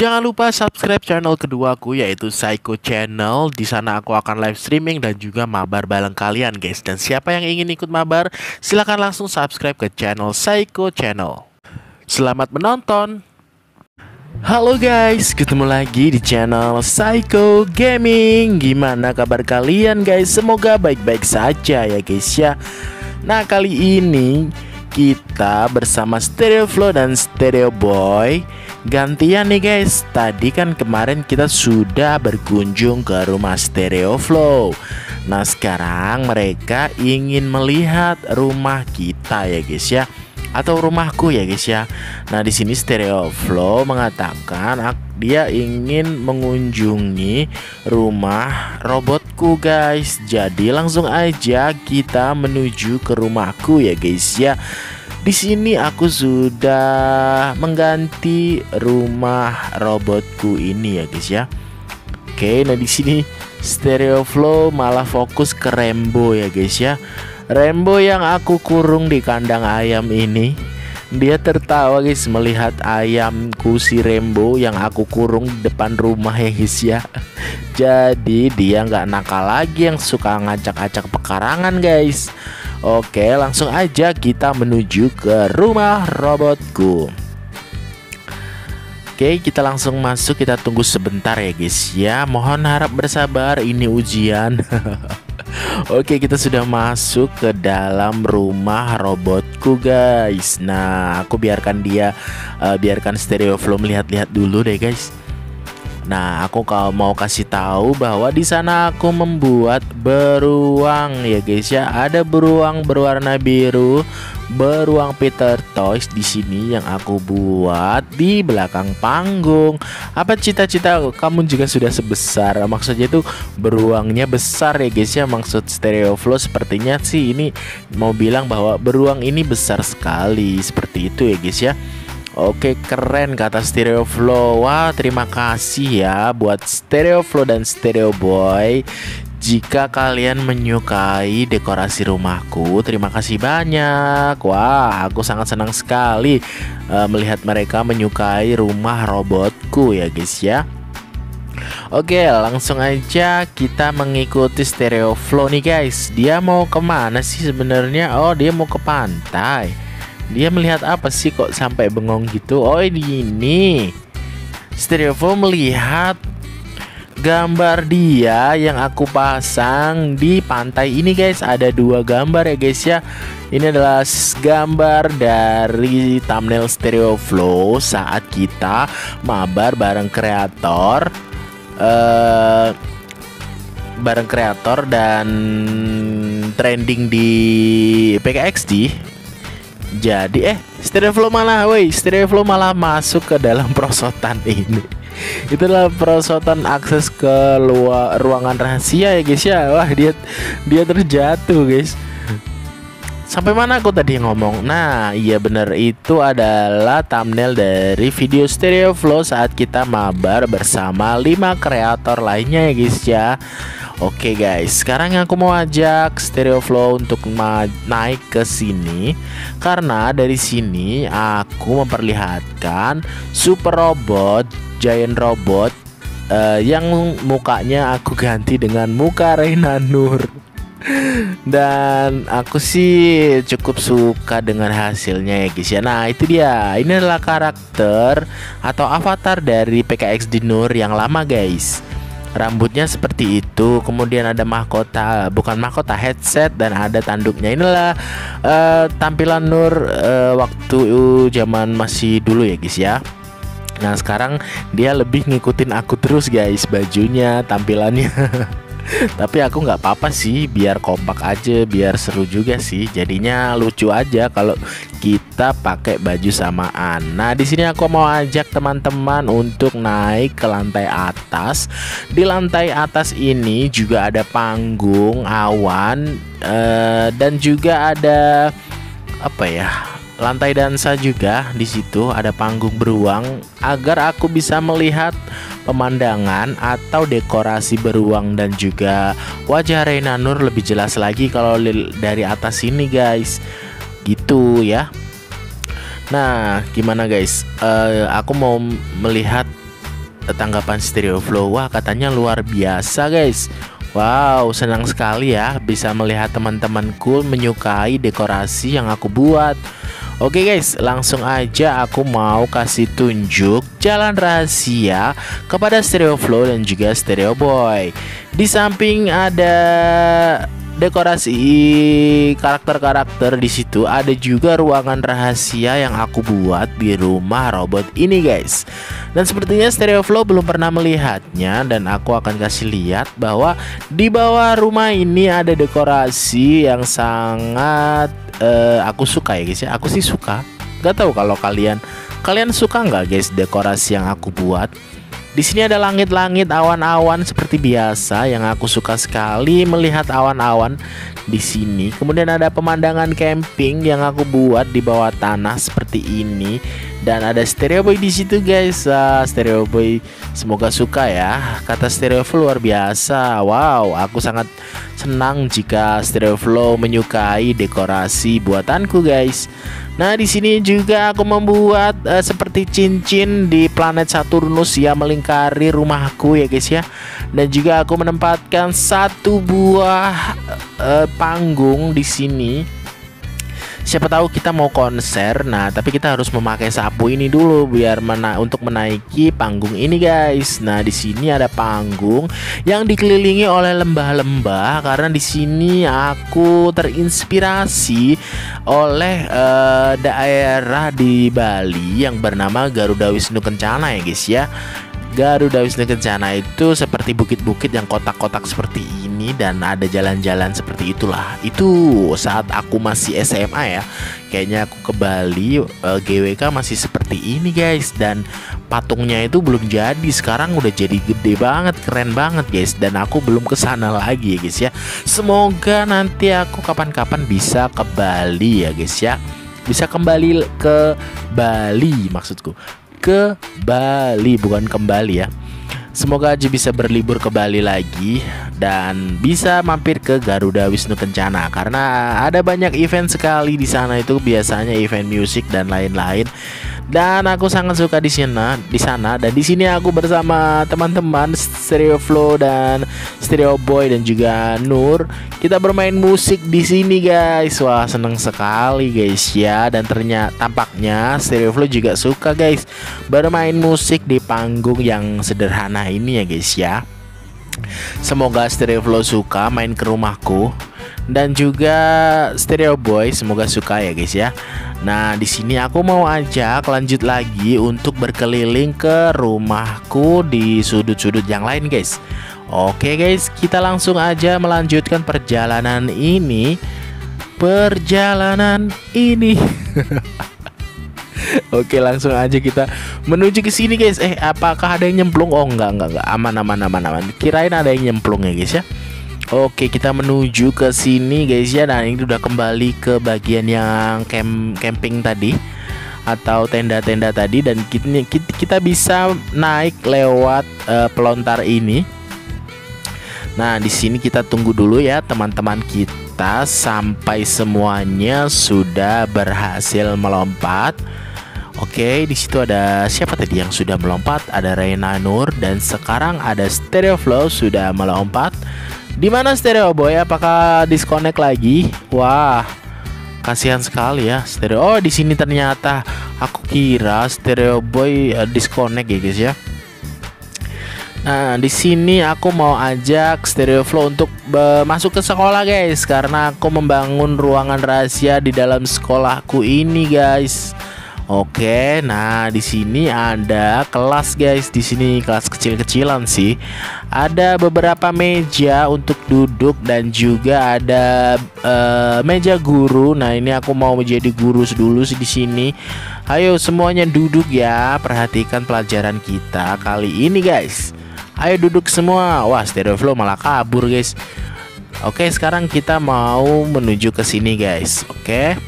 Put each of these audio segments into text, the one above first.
Jangan lupa subscribe channel keduaku yaitu Psycho Channel. Di sana aku akan live streaming dan juga mabar bareng kalian guys. Dan siapa yang ingin ikut mabar, silahkan langsung subscribe ke channel Psycho Channel. Selamat menonton. Halo guys, ketemu lagi di channel Psycho Gaming. Gimana kabar kalian guys? Semoga baik-baik saja ya guys ya. Nah, kali ini kita bersama Stereo Flow dan Stereo Boy Gantian nih guys, tadi kan kemarin kita sudah berkunjung ke rumah Stereo Flow. Nah sekarang mereka ingin melihat rumah kita ya guys ya, atau rumahku ya guys ya. Nah di sini Stereo Flow mengatakan dia ingin mengunjungi rumah robotku guys. Jadi langsung aja kita menuju ke rumahku ya guys ya. Di sini aku sudah mengganti rumah robotku ini ya guys ya. Oke, nah di sini Stereo Flow malah fokus ke Rembo ya guys ya. Rembo yang aku kurung di kandang ayam ini dia tertawa guys melihat ayamku si Rembo yang aku kurung di depan rumah ya guys ya Jadi dia nggak nakal lagi yang suka ngacak-acak pekarangan guys Oke, langsung aja kita menuju ke rumah robotku. Oke, kita langsung masuk. Kita tunggu sebentar ya, guys. Ya, mohon harap bersabar. Ini ujian. Oke, kita sudah masuk ke dalam rumah robotku, guys. Nah, aku biarkan dia, uh, biarkan stereo flow melihat-lihat dulu deh, guys. Nah, aku kalau mau kasih tahu bahwa di sana aku membuat beruang ya guys ya. Ada beruang berwarna biru, beruang Peter Toys di sini yang aku buat di belakang panggung. Apa cita-cita kamu juga sudah sebesar? Maksudnya itu beruangnya besar ya guys ya. Maksud stereo flow sepertinya sih ini mau bilang bahwa beruang ini besar sekali seperti itu ya guys ya. Oke keren kata Stereo Flow Wah terima kasih ya buat Stereo Flow dan Stereo Boy jika kalian menyukai dekorasi rumahku, terima kasih banyak. Wah, aku sangat senang sekali uh, melihat mereka menyukai rumah robotku ya, guys ya. Oke, langsung aja kita mengikuti Stereo Flow nih, guys. Dia mau ke mana sih sebenarnya? Oh, dia mau ke pantai. Dia melihat apa sih kok sampai bengong gitu? Oh ini Stereofo melihat gambar dia yang aku pasang di pantai ini guys. Ada dua gambar ya guys ya. Ini adalah gambar dari thumbnail Stereo Flow saat kita mabar bareng kreator uh, bareng kreator dan trending di PKXD jadi eh stereo flow malah woi stereo flow malah masuk ke dalam perosotan ini itulah perosotan akses ke luar ruangan rahasia ya guys ya wah dia dia terjatuh guys Sampai mana aku tadi ngomong? Nah, iya bener itu adalah thumbnail dari video Stereo Flow saat kita mabar bersama 5 kreator lainnya ya guys ya. Oke guys, sekarang aku mau ajak Stereo Flow untuk naik ke sini. Karena dari sini aku memperlihatkan super robot, giant robot uh, yang mukanya aku ganti dengan muka Reina Nur. Dan aku sih cukup suka dengan hasilnya ya guys ya. Nah itu dia. Ini adalah karakter atau avatar dari PKX Dinur yang lama guys Rambutnya seperti itu Kemudian ada mahkota Bukan mahkota headset Dan ada tanduknya. Inilah uh, tampilan Nur uh, Waktu zaman masih dulu ya guys ya. Nah sekarang dia lebih ngikutin aku terus guys Bajunya, tampilannya tapi aku nggak apa-apa sih biar kompak aja biar seru juga sih. Jadinya lucu aja kalau kita pakai baju samaan nah di sini aku mau ajak teman-teman untuk naik ke lantai atas. Di lantai atas ini juga ada panggung awan eh, dan juga ada apa ya lantai dansa juga di situ ada panggung beruang agar aku bisa melihat pemandangan atau dekorasi beruang dan juga wajah Reina Nur lebih jelas lagi kalau dari atas ini guys gitu ya Nah gimana guys uh, aku mau melihat tanggapan Stereo Flow. Wah, katanya luar biasa, guys. Wow, senang sekali ya bisa melihat teman-temanku menyukai dekorasi yang aku buat. Oke guys, langsung aja aku mau kasih tunjuk jalan rahasia kepada Stereo Flow dan juga Stereo Boy. Di samping ada dekorasi karakter-karakter di situ ada juga ruangan rahasia yang aku buat di rumah robot ini guys. Dan sepertinya Stereo Flow belum pernah melihatnya dan aku akan kasih lihat bahwa di bawah rumah ini ada dekorasi yang sangat uh, aku suka ya guys ya. Aku sih suka. Gak tahu kalau kalian kalian suka nggak guys dekorasi yang aku buat di sini ada langit-langit awan-awan seperti biasa yang aku suka sekali melihat awan-awan di sini. Kemudian ada pemandangan camping yang aku buat di bawah tanah seperti ini dan ada stereo boy di situ guys. Uh, stereo boy semoga suka ya. Kata stereo flow luar biasa. Wow, aku sangat senang jika stereo flow menyukai dekorasi buatanku guys. Nah, di sini juga aku membuat uh, seperti cincin di planet Saturnus yang melingkari rumahku ya guys ya. Dan juga aku menempatkan satu buah uh, panggung di sini siapa tahu kita mau konser nah tapi kita harus memakai sapu ini dulu biar mena untuk menaiki panggung ini guys. Nah di sini ada panggung yang dikelilingi oleh lembah-lembah karena di sini aku terinspirasi oleh uh, daerah di Bali yang bernama Garuda Wisnu Kencana ya guys ya. Garuda Wisnu Kencana itu seperti bukit-bukit yang kotak-kotak seperti ini dan ada jalan-jalan seperti itulah. Itu saat aku masih SMA ya. Kayaknya aku ke Bali uh, eh, GWK masih seperti ini guys dan patungnya itu belum jadi. Sekarang udah jadi gede banget, keren banget guys dan aku belum ke sana lagi ya guys ya. Semoga nanti aku kapan-kapan bisa ke Bali ya guys ya bisa kembali ke Bali maksudku ke Bali bukan kembali ya Semoga aja bisa berlibur ke Bali lagi dan bisa mampir ke Garuda Wisnu Kencana. Karena ada banyak event sekali di sana itu. Biasanya event musik dan lain-lain dan aku sangat suka di sana di sana. Dan di sini aku bersama teman-teman Stereo Flow dan Stereo Boy dan juga Nur. Kita bermain musik di sini guys. Wah seneng sekali guys ya. Dan ternyata tampaknya Stereo Flow juga suka guys bermain musik di panggung yang sederhana ini ya guys ya. Semoga Stereo Flow suka main ke rumahku. Dan juga Stereo Boy semoga suka ya guys ya. Nah, di sini aku mau ajak lanjut lagi untuk berkeliling ke rumahku di sudut-sudut yang lain guys. Oke guys, kita langsung aja melanjutkan perjalanan ini. Perjalanan ini. Oke, langsung aja kita menuju ke sini guys. Eh, apakah ada yang nyemplung? Oh, enggak, enggak, enggak. Aman, aman, aman, aman. Kirain ada yang nyemplung ya guys ya. Oke kita menuju ke sini guys ya. Nah ini udah kembali ke bagian yang camp camping tadi Atau tenda-tenda tadi. Dan kita, kita bisa naik lewat uh, pelontar ini. Nah di sini kita tunggu dulu ya teman-teman kita. Sampai semuanya sudah berhasil melompat. Oke, di situ ada siapa tadi yang sudah melompat? Ada Reina Nur. Dan sekarang ada Stereo Flow sudah melompat. Di mana Stereo Boy? Apakah disconnect lagi? Wah, kasihan sekali ya Stereo. Oh, di sini ternyata aku kira Stereo Boy uh, disconnect ya guys ya. Nah, di sini aku mau ajak Stereo Flow untuk uh, masuk ke sekolah guys karena aku membangun ruangan rahasia di dalam sekolahku ini guys. Oke, nah di sini ada kelas guys. Di sini kelas kecil-kecilan sih. Ada beberapa meja untuk duduk dan juga ada uh, meja guru. Nah, ini aku mau menjadi guru dulu di sini. Ayo semuanya duduk ya. Perhatikan pelajaran kita kali ini guys. Ayo duduk semua. Wah, stereo flow malah kabur guys. Oke, sekarang kita mau menuju ke sini guys. Oke.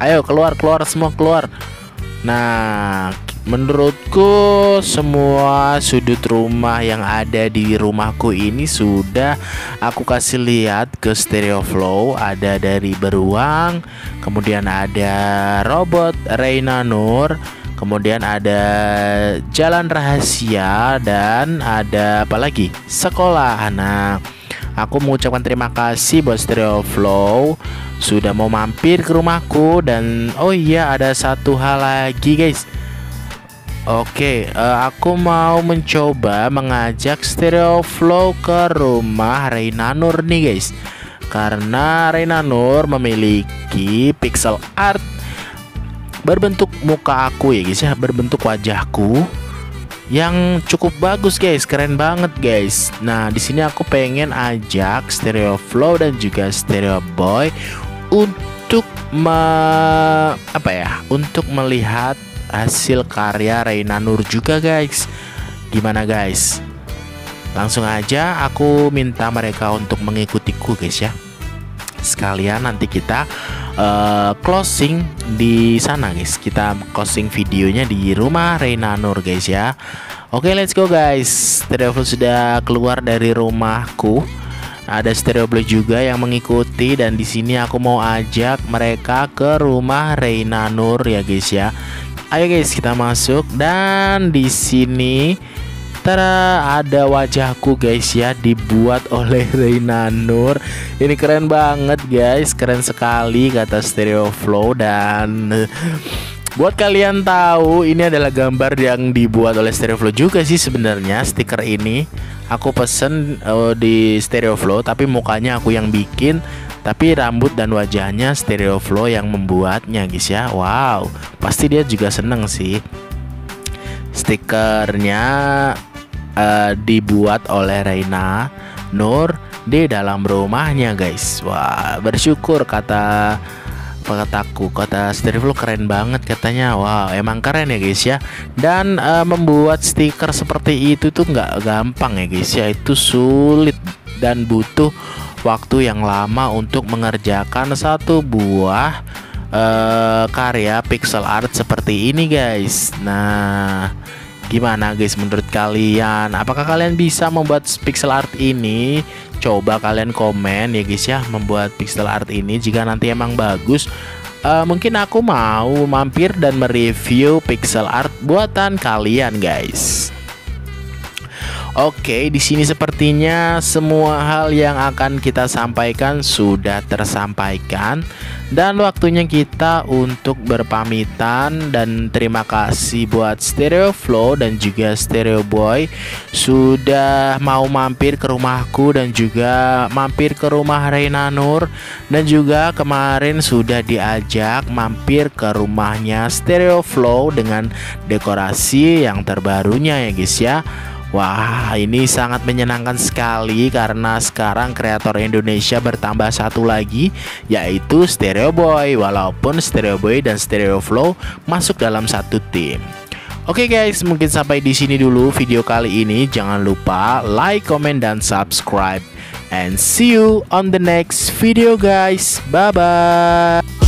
Ayo keluar keluar semua keluar. Nah, menurutku semua sudut rumah yang ada di rumahku ini sudah aku kasih lihat ke Stereo Flow. Ada dari beruang, kemudian ada robot Reina Nur, kemudian ada jalan rahasia dan ada apa lagi? Sekolah. Anak aku mengucapkan terima kasih buat Stereo Flow sudah mau mampir ke rumahku dan oh iya ada satu hal lagi guys. Oke, uh, aku mau mencoba mengajak Stereo Flow ke rumah Reina Nur nih guys. Karena Reina Nur memiliki pixel art berbentuk muka aku ya guys ya. Berbentuk wajahku yang cukup bagus guys, keren banget guys. Nah, di sini aku pengen ajak Stereo Flow dan juga Stereo Boy untuk me, apa ya? Untuk melihat hasil karya Reina Nur juga guys. Gimana guys? Langsung aja aku minta mereka untuk mengikutiku guys ya. Sekalian nanti kita uh, closing di sana guys. Kita closing videonya di rumah Reina Nur guys ya. Oke let's go guys. Travel sudah keluar dari rumahku ada stereo blue juga yang mengikuti dan di sini aku mau ajak mereka ke rumah Reina Nur ya guys ya Ayo guys, kita masuk dan di sini Tara ada wajahku guys ya dibuat oleh Reina Nur. Ini keren banget guys, keren sekali kata Stereo Flow dan Buat kalian tahu, ini adalah gambar yang dibuat oleh Stereo Flow juga sih sebenarnya stiker ini. Aku pesen uh, di Stereo Flow tapi mukanya aku yang bikin tapi rambut dan wajahnya Stereo Flow yang membuatnya guys ya. Wow pasti dia juga seneng sih. Stikernya uh, dibuat oleh Reina Nur di dalam rumahnya guys. Wah bersyukur kata kataku kata Stereo Flow keren banget katanya. Wow emang keren ya guys ya. Dan uh, membuat stiker seperti itu tuh nggak gampang ya guys ya. Itu sulit dan butuh waktu yang lama untuk mengerjakan satu buah uh, karya pixel art seperti ini guys. Nah gimana guys menurut kalian? Apakah kalian bisa membuat pixel art ini? Coba kalian komen ya guys ya membuat pixel art ini jika nanti emang bagus. Uh, mungkin aku mau mampir dan mereview pixel art buatan kalian guys. Oke, di sini sepertinya semua hal yang akan kita sampaikan sudah tersampaikan dan waktunya kita untuk berpamitan dan terima kasih buat Stereo Flow dan juga Stereo Boy sudah mau mampir ke rumahku dan juga mampir ke rumah Reina Nur dan juga kemarin sudah diajak mampir ke rumahnya Stereo Flow dengan dekorasi yang terbarunya ya guys ya. Wah, ini sangat menyenangkan sekali karena sekarang kreator Indonesia bertambah satu lagi yaitu Stereo Boy. Walaupun Stereo Boy dan Stereo Flow masuk dalam satu tim. Oke okay guys, mungkin sampai di sini dulu video kali ini. Jangan lupa like, comment dan subscribe. And see you on the next video guys. Bye bye.